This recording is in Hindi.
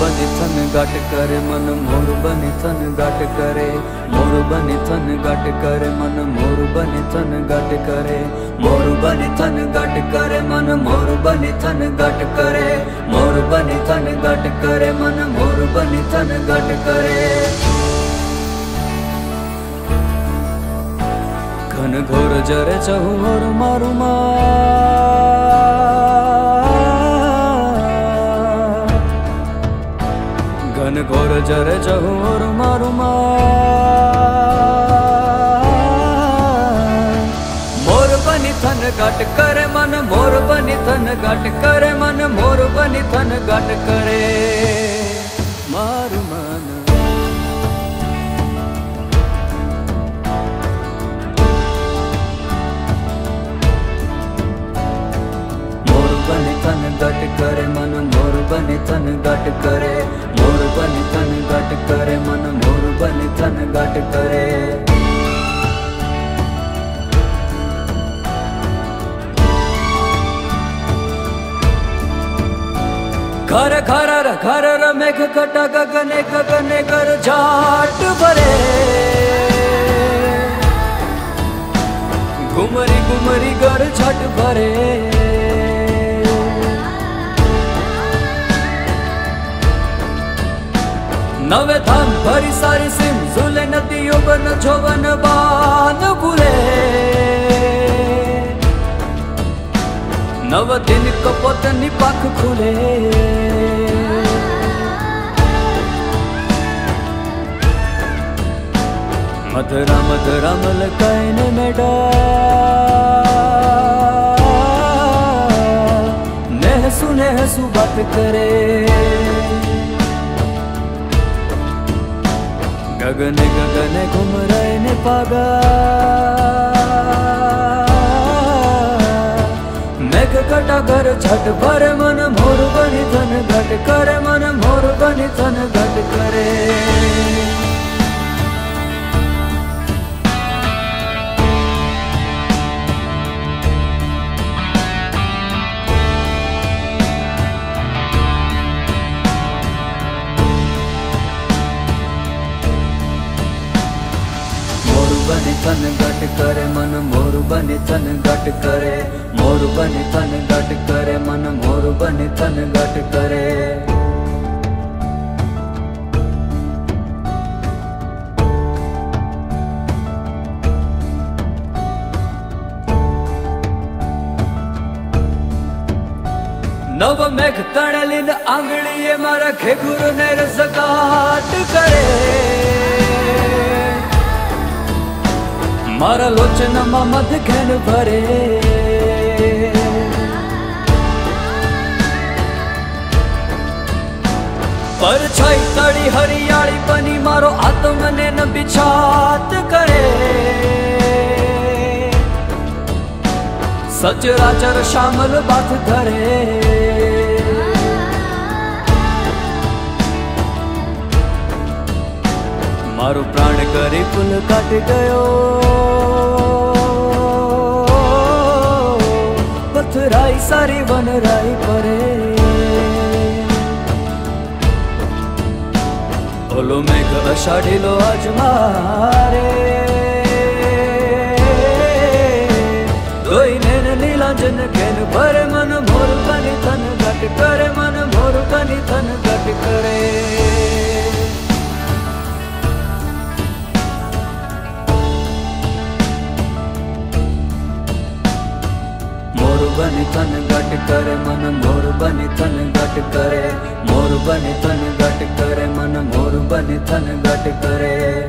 बनि थन घट करे, मन मोर बनि थन घट करे। मोर बनि थन घट करे, मन मोर बनि थन घट करे। मोर बनि थन घट करे, मन मोर बनि थन घट करे। मोर बनि थन घट करे, मन मोर बनि थन घट करे। घन घोर जरे चहु और मारू घन घोर जरे चहु और मारू मोर बनि थन घट करे मन मोर बनि थन घट करे मन मोर बनि थन घट करे मारू मन मोर बनि थन घट करे मन मोर बनि थन घट करे घट करे, मन मोर बनि थन घट करे। घर घर घर मेघ कटा गगने गगने कर जाट भरे। घुमरी घुमरी, घर छट भरे। नवे धान भरी सारी सिम, झूले, नदियों बन जोवन बान भूले नव दिन कपोत निपाख खुले। मधुरा मधुरा मलकाइन मेडा नेह सुनेह सुबत करे। गगने गगने घूम रहे ने पागा मेघ कटा घर छठ भरे मन मोर बनि धन घट करे मन मोर बनि धन तन गट करे, मन मोर बने तन गट करे। मोर बने तन गट करे, मन मोर बने तन गट करे। नव मेघ तणलिन आंगड़ीए मारा घेगुर नेर सकाट करे। મારા લોચનમાં મધ ઘેન ભરે. પરછાઈ તળી હરિયાળી બની મારો આત્મને ન બિછાત કરે. સચરાચર શામલ બાથ ધરે. મારો પ્રાણ કરે ફૂલ કાઢ ગયો. પથરાઈ સારી વનરાઈ પરે. ઓલો મેઘ અષાઢીલો આજ મારે. गट करे, मन मोर बन तन गट करे। मोर बन तन गट करे, मन मोर बन तन गट करे।